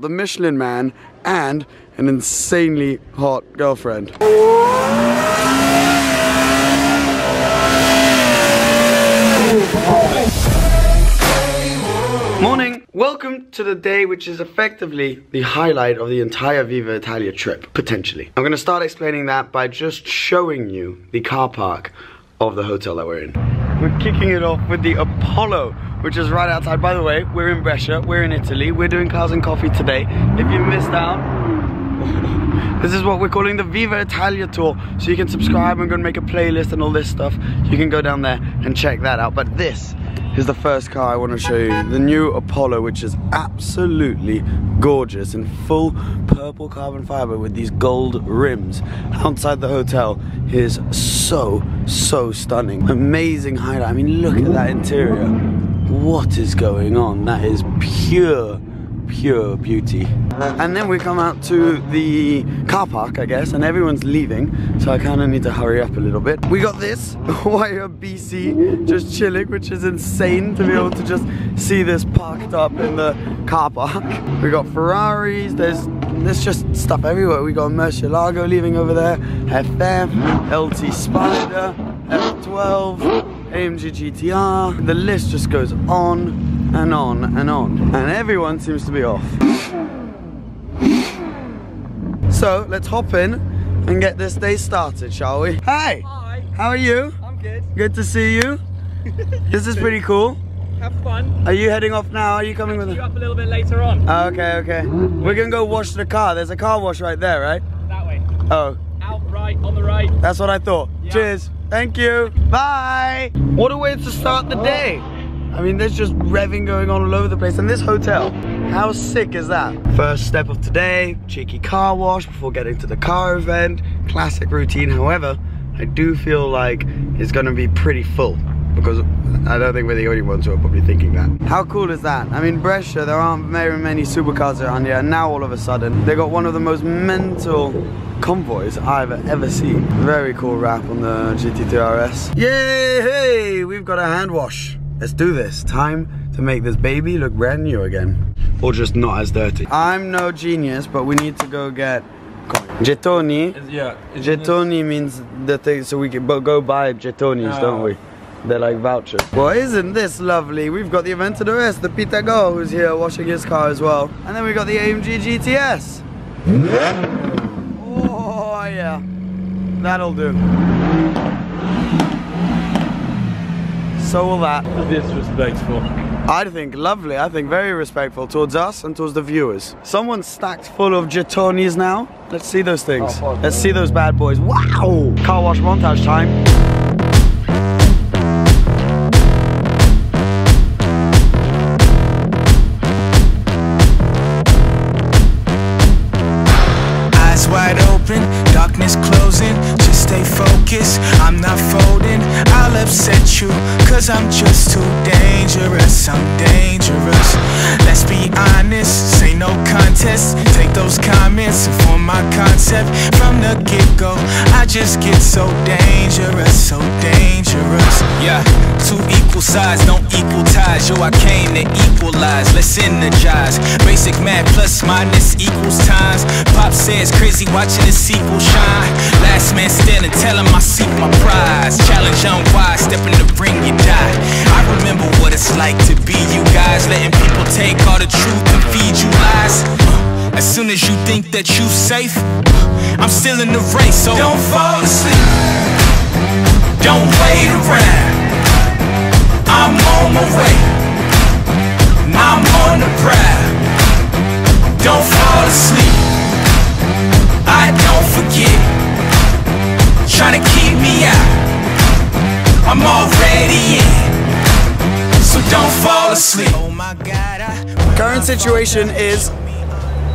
the Michelin man, and an insanely hot girlfriend. Morning! Welcome to the day which is effectively the highlight of the entire Viva Italia trip, potentially. I'm gonna start explaining that by just showing you the car park of the hotel that we're in. We're kicking it off with the Apollo, which is right outside. By the way, we're in Brescia, we're in Italy, we're doing Cars and Coffee today. If you missed out, this is what we're calling the Viva Italia tour. So you can subscribe, I'm gonna make a playlist and all this stuff. You can go down there and check that out. But this is the first car I want to show you. The new Apollo, which is absolutely gorgeous in full purple carbon fiber with these gold rims outside the hotel is so, so stunning. Amazing highlight. I mean, look at that interior. What is going on? That is pure pure beauty. And then we come out to the car park, I guess, and everyone's leaving, so I kind of need to hurry up a little bit. We got this, Huayra BC, just chilling, which is insane to be able to just see this parked up in the car park. We got Ferraris, there's there's just stuff everywhere. We got Murcielago leaving over there, FF, LT Spider, F12, AMG GTR. The list just goes on and on and on. And everyone seems to be off. So let's hop in and get this day started, shall we? Hi! Hi, How are you? I'm good. Good to see you. this is pretty cool. Have fun. Are you heading off now? Are you coming with You up a little bit later on. Ah, okay, okay. We're gonna go wash the car. There's a car wash right there, right? that way. Oh, Out right, on the right. That's what I thought. Yeah. Cheers. Thank you. Bye. What a way to start the day. I mean, there's just revving going on all over the place. And this hotel, how sick is that? First step of today, cheeky car wash before getting to the car event. Classic routine. However, I do feel like it's gonna be pretty full because I don't think we're the only ones who are probably thinking that. How cool is that? I mean, Brescia, there aren't very many supercars around here, and now all of a sudden, they got one of the most mental convoys I've ever seen. Very cool wrap on the GT3 RS. Yay! Hey, we've got a hand wash. Let's do this. Time to make this baby look brand new again. Or just not as dirty. I'm no genius, but we need to go get Gettoni. Yeah. Gettoni means the thing, so we can go buy Gettonis, ah. don't we? They're like vouchers. Well, isn't this lovely? We've got the Aventador S, the Pitago, who's here washing his car as well. And then we got the AMG GTS. Oh, yeah. That'll do. So will that. Disrespectful. I think lovely. I think very respectful towards us and towards the viewers. Someone's stacked full of Getonis now. Let's see those things. Oh, Let's see those bad boys. Wow! Car wash montage time. I'm just too dangerous. I'm dangerous. Let's be honest, say no contest. Take those comments my concept from the get go. I just get so dangerous, so dangerous. Yeah, two equal sides don't equal ties. Yo, I came to equalize, let's energize. Basic math plus minus equals times. Pop says crazy watching the sequel shine. Last man standing, tell him I seek my prize. Challenge unwise, step in the ring, you die. I remember what it's like to be you guys, letting people take all the truth and feed you lies. As soon as you think that you safe, I'm still in the race, so don't fall asleep. Don't wait around. I'm on my way. I'm on the prowl. Don't fall asleep. I don't forget. Trying to keep me out. I'm already in. So don't fall asleep. Oh my God. Current situation is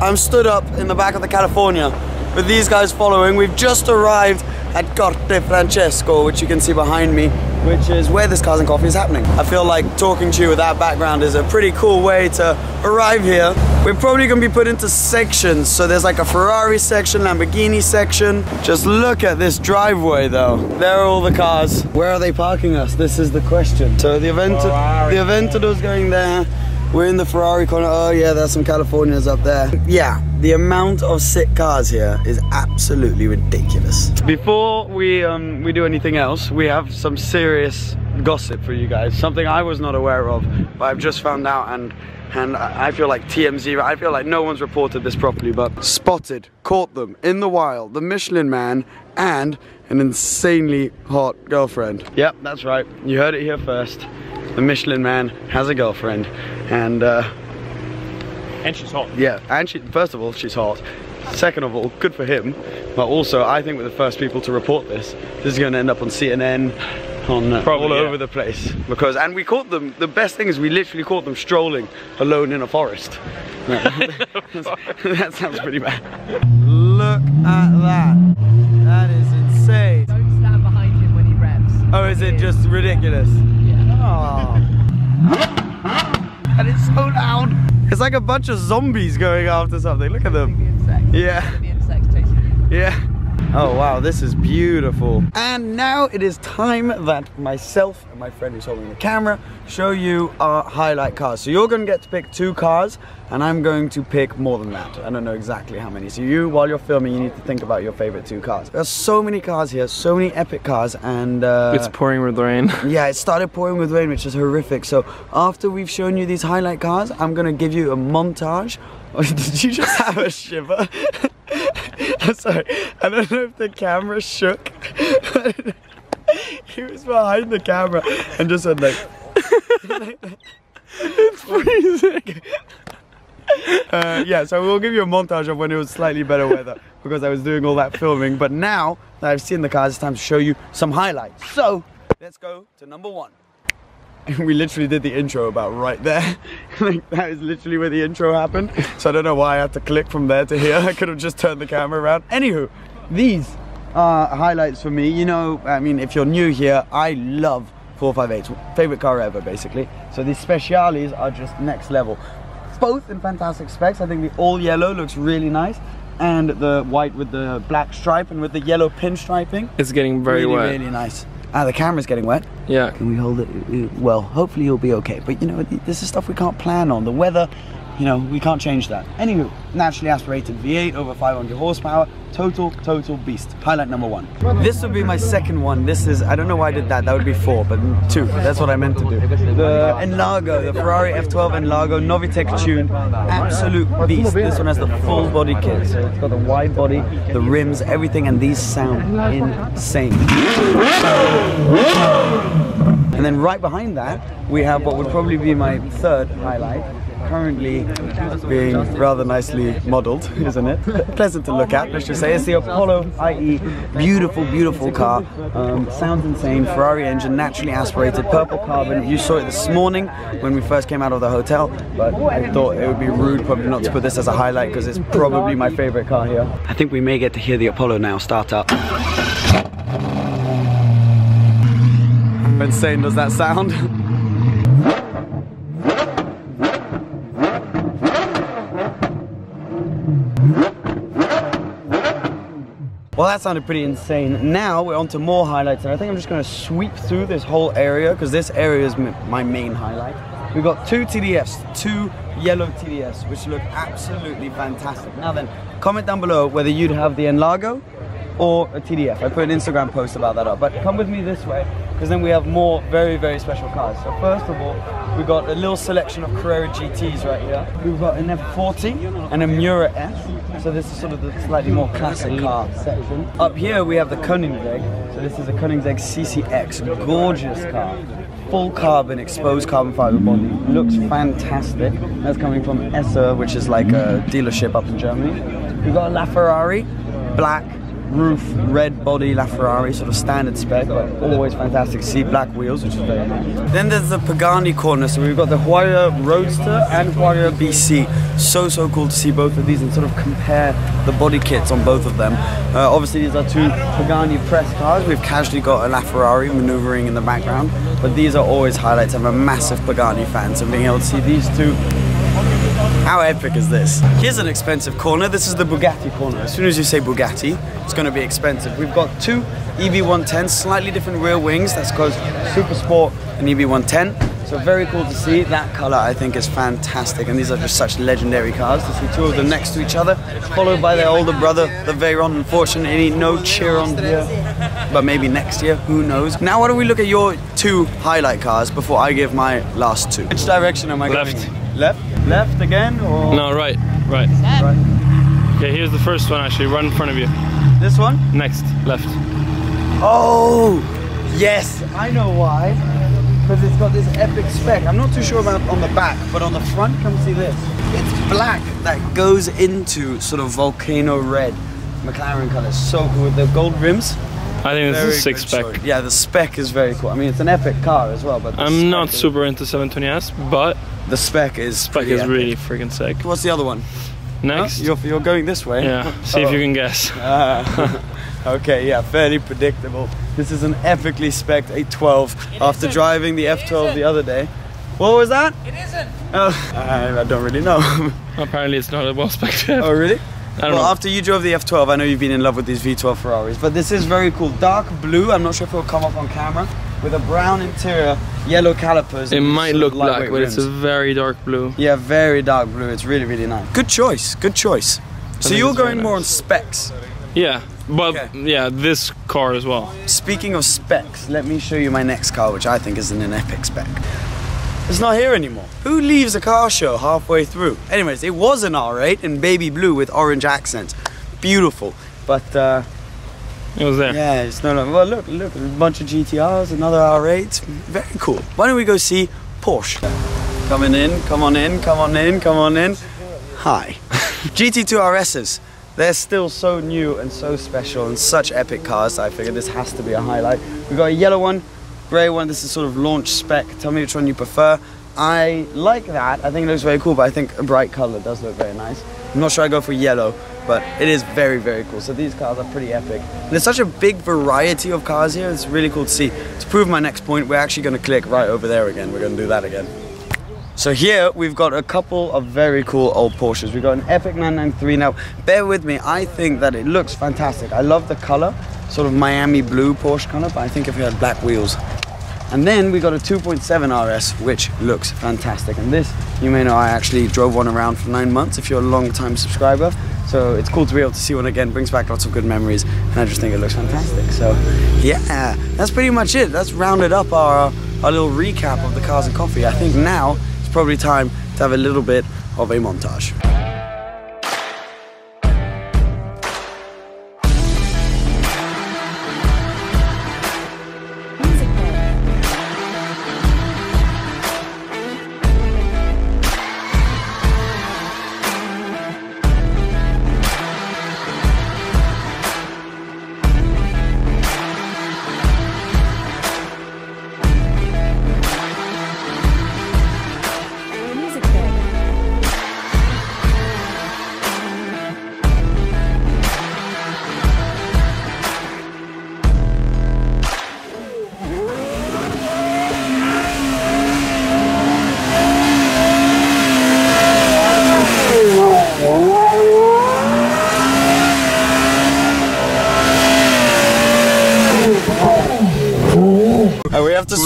I'm stood up in the back of the California with these guys following. We've just arrived at Corte Francesco, which you can see behind me, which is where this Cars and Coffee is happening. I feel like talking to you with that background is a pretty cool way to arrive here. We're probably gonna be put into sections. So there's like a Ferrari section, Lamborghini section. Just look at this driveway though. There are all the cars. Where are they parking us? This is the question. So the the Aventador's going there. We're in the Ferrari corner. Oh yeah, there's some Californians up there. Yeah, the amount of sick cars here is absolutely ridiculous. Before we um, we do anything else, we have some serious gossip for you guys. Something I was not aware of, but I've just found out and and I feel like TMZ, I feel like no one's reported this properly, but spotted, caught them in the wild, the Michelin man and an insanely hot girlfriend. Yep, that's right. You heard it here first. The Michelin man has a girlfriend and uh, And she's hot. yeah, and she, first of all, she's hot. Second of all, good for him. But also, I think we're the first people to report this. This is going to end up on CNN, on uh, Probably, all yeah. over the place. Because, and we caught them. The best thing is we literally caught them strolling alone in a forest. that sounds pretty bad. Look at that. That is insane. Don't stand behind him when he reps. Oh, is it just ridiculous? Oh. And it's so loud. It's like a bunch of zombies going after something. Look at them. Yeah. The insects chasing you. Yeah. Oh wow, this is beautiful. And now it is time that myself and my friend who's holding the camera show you our highlight cars. So you're gonna get to pick two cars and I'm going to pick more than that. I don't know exactly how many. So you, while you're filming, you need to think about your favorite two cars. There's so many cars here, so many epic cars and uh, It's pouring with rain. yeah, it started pouring with rain, which is horrific. So after we've shown you these highlight cars, I'm gonna give you a montage. Did you just have a shiver? I'm sorry. I don't know if the camera shook. he was behind the camera and just said like. it's freezing. Uh, yeah, so we'll give you a montage of when it was slightly better weather because I was doing all that filming. But now that I've seen the cars, it's time to show you some highlights. So let's go to number one. We literally did the intro about right there. like that is literally where the intro happened. So I don't know why I had to click from there to here. I could have just turned the camera around. Anywho, these are highlights for me. You know, I mean, if you're new here, I love 458s. Favorite car ever, basically. So these speciales are just next level. Both in fantastic specs. I think the all yellow looks really nice. And the white with the black stripe and with the yellow pinstriping. It's getting very really, wet. really nice. Ah, the camera's getting wet. Yeah. Can we hold it? Well, hopefully you'll be okay. But you know, this is stuff we can't plan on. The weather, you know, we can't change that. Anywho, naturally aspirated V8 over 500 horsepower. Total, total beast. Highlight number one. This would be my second one. This is, I don't know why I did that. That would be four, but two. That's what I meant to do. The N-Largo, the Ferrari F12 N-Largo Novitec tune. Absolute beast. This one has the full body kit. So it's got the wide body, the rims, everything, and these sound insane. And then right behind that, we have what would probably be my third highlight. Currently being rather nicely modeled, isn't it? Pleasant to look at, let's just say. It's the Apollo IE. Beautiful, beautiful car. Um, sounds insane. Ferrari engine, naturally aspirated, purple carbon. You saw it this morning when we first came out of the hotel, but I thought it would be rude probably not to put this as a highlight because it's probably my favorite car here. I think we may get to hear the Apollo now start up. How insane does that sound? Well, that sounded pretty insane. Now we're on to more highlights, and I think I'm just going to sweep through this whole area because this area is my main highlight. We've got two TDFs, two yellow TDFs, which look absolutely fantastic. Now then, comment down below whether you'd have the N-Largo or a TDF. I put an Instagram post about that up. But come with me this way, because then we have more very, very special cars. So first of all, we've got a little selection of Carrera GTs right here. We've got an F40 and a Miura S. So this is sort of the slightly more classic car section. Up here we have the Koenigsegg. So this is a Koenigsegg CCX, gorgeous car. Full carbon, exposed carbon fiber body. Looks fantastic. That's coming from Esser, which is like a dealership up in Germany. We've got a LaFerrari, black, roof, red body LaFerrari, sort of standard spec, but always fantastic. See black wheels, which is very nice. Then there's the Pagani corner, so we've got the Huayra Roadster and Huayra BC. So, so cool to see both of these and sort of compare the body kits on both of them. Uh, obviously, these are two Pagani press cars. We've casually got a LaFerrari maneuvering in the background, but these are always highlights. I'm a massive Pagani fan, so being able to see these two how epic is this? Here's an expensive corner. This is the Bugatti corner. As soon as you say Bugatti, it's going to be expensive. We've got two EB110s, slightly different rear wings. That's called Super Sport and EB110. So very cool to see. That color I think is fantastic, and these are just such legendary cars. To see two of them next to each other, followed by their older brother, the Veyron. Unfortunately, no Chiron here, but maybe next year. Who knows? Now, why don't we look at your two highlight cars before I give my last two? Which direction am I Left. going? in? Left. Left again, or No, right, right. right? Okay, here's the first one actually, right in front of you. This one? Next, left. Oh, yes, I know why. Because it's got this epic spec. I'm not too sure about on the back, but on the front, come see this. It's black that goes into sort of volcano red McLaren color. So cool with the gold rims. I think this is a six spec. choice. Yeah, the spec is very cool. I mean, it's an epic car as well, but I'm not is- super into 720S, but The spec is spec is epic. really freaking sick. What's the other one? Next, You're, you're going this way. yeah, see if Oh. you can guess. Ah, okay, yeah, fairly predictable. This is an epically spec 812 after driving the F12 the other day. What was that? It isn't. Oh, I, I don't really know. Apparently, it's not a well spec oh, really? I don't well, know. after you drove the F12, I know you've been in love with these V12 Ferraris, but this is very cool. Dark blue, I'm not sure if it'll come up on camera, with a brown interior, yellow calipers. It might look of black, lightweight but it's a very dark blue. Yeah, very dark blue. It's really, really nice. Good choice, good choice. So you're it's very going more on specs. Yeah, but Okay. yeah, this car as well. Speaking of specs, let me show you my next car, which I think is an epic spec. It's not here anymore. Who leaves a car show halfway through? Anyways, it was an R8 in baby blue with orange accents. Beautiful. But uh, It was there. yeah, it's no longer. Well, look, look, a bunch of GTRs, another R8. Very cool. Why don't we go see Porsche? Coming in, come on in, come on in, come on in. Hi. GT2 RSs. They're still so new and so special and such epic cars. I figured this has to be a highlight. We've got a yellow one, grey one. This is sort of launch spec. Tell me which one you prefer. I like that. I think it looks very cool, but I think a bright color does look very nice. I'm not sure I go for yellow, but it is very, very cool. So these cars are pretty epic. And there's such a big variety of cars here. It's really cool to see. To prove my next point, we're actually going to click right over there again. We're going to do that again. So here we've got a couple of very cool old Porsches. We've got an Epic 993. Now, bear with me, I think that it looks fantastic. I love the color, sort of Miami blue Porsche color, but I think if it had black wheels. And then we got a 2.7 RS, which looks fantastic. And this, you may know, I actually drove one around for nine months if you're a long time subscriber. So it's cool to be able to see one again, brings back lots of good memories, and I just think it looks fantastic. So yeah, that's pretty much it. That's rounded up our, our little recap of the cars and coffee. I think now it's probably time to have a little bit of a montage.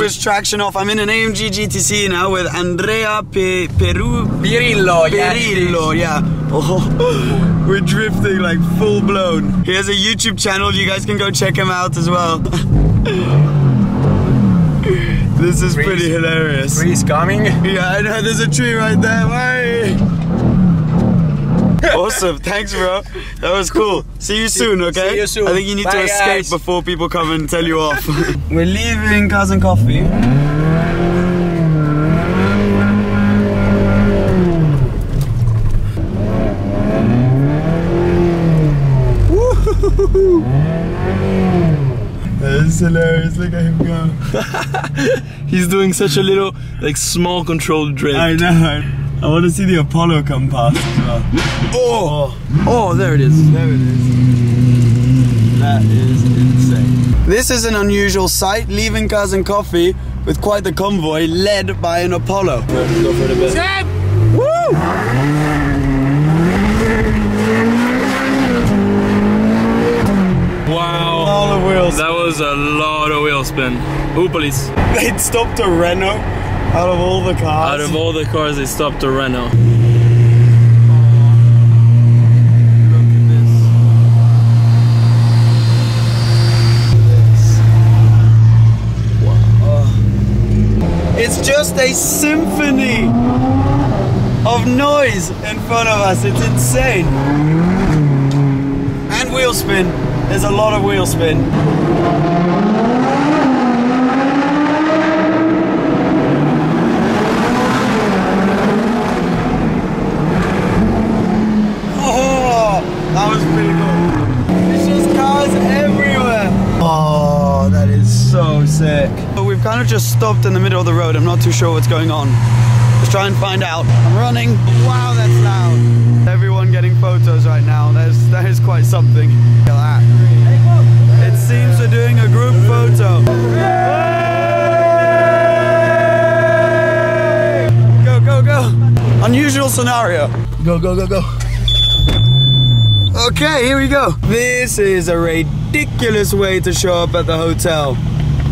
Uh, we have to switch traction off. I'm in an AMG GTC now with Andrea Pe- Peru Pirillo. Perillo, yeah. Oh, we're drifting like full blown. He has a YouTube channel. You guys can go check him out as well. this is pretty hilarious. Trees coming. Yeah, I know. There's a tree right there. Why? awesome. Thanks, bro. That was cool. See you soon, okay? See you soon. I think you need to escape guys. before people come and tell you off. We're leaving Cousin Coffee. That is hilarious. Look at him go. He's doing such a little, like, small controlled drift. I know. I want to see the Apollo come past as well. Oh! oh! Oh, there it is. There it is. That is insane. This is an unusual sight, leaving Cars and Coffee with quite the convoy led by an Apollo. Go for the best. Wow. All the wheels. That was a lot of wheel spin. Ooh, police. They'd stopped a Renault Out of all the cars. Out of all the cars, they stopped the Renault. It's just a symphony of noise in front of us. It's insane. And wheel spin. There's a lot of wheel spin. Oh, that was pretty cool. It's just cars everywhere. Oh, that is so sick. But we've kind of just stopped in the middle of the road. I'm not too sure what's going on. Let's try and find out. I'm running. Wow, that's loud. Everyone getting photos right now. There's that is quite something. Look at that. It seems we're doing a group photo. Go, go, go. Unusual scenario. Go, go, go, go. Okay, here we go. This is a ridiculous way to show up at the hotel.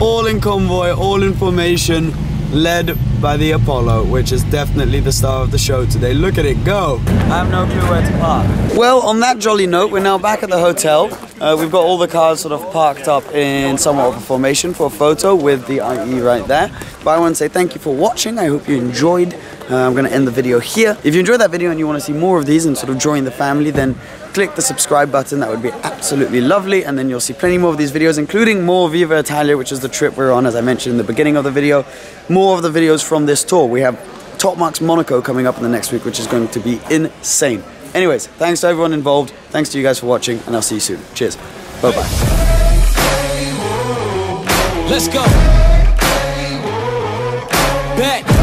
All in convoy, all in formation, led by the Apollo, which is definitely the star of the show today. Look at it go. I have no clue where to park. Well, on that jolly note, we're now back at the hotel. Uh, we've got all the cars sort of parked up in somewhat of a formation for a photo with the IE right there. But I want to say thank you for watching. I hope you enjoyed. Uh, I'm going to end the video here. If you enjoyed that video and you want to see more of these and sort of join the family, then click the subscribe button. That would be absolutely lovely. And then you'll see plenty more of these videos, including more Viva Italia, which is the trip we're on, as I mentioned in the beginning of the video. More of the videos from this tour. We have Top Marques Monaco coming up in the next week, which is going to be insane. Anyways, thanks to everyone involved. Thanks to you guys for watching, and I'll see you soon. Cheers. Bye bye. Let's go. Bet.